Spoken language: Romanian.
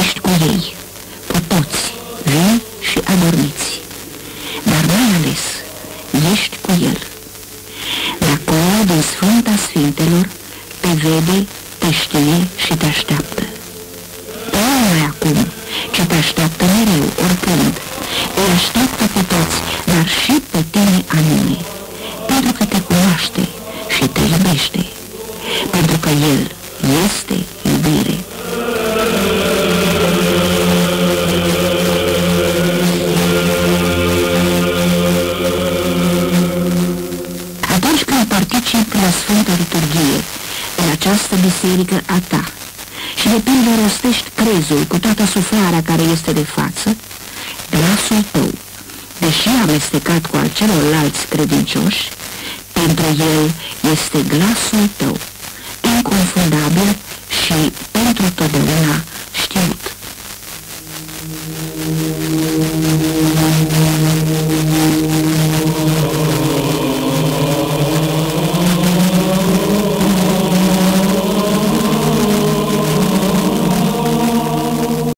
Ești cu ei, cu toți, vii și adormiți, dar mai ales ești cu el. De acolo, din Sfânta Sfintelor, te vede, te știe și te așteaptă. Nu numai acum, ci te așteaptă mereu, oricând. Îi așteaptă pe toți, dar și pe tine anume, că El este iubire. Atunci când participi la Sfânta Liturghie, în această biserică a ta, și de pildă rostești crezul cu toată suflarea care este de față, glasul tău, deși amestecat cu al celorlalți credincioși, pentru el este glasul tău. punto de una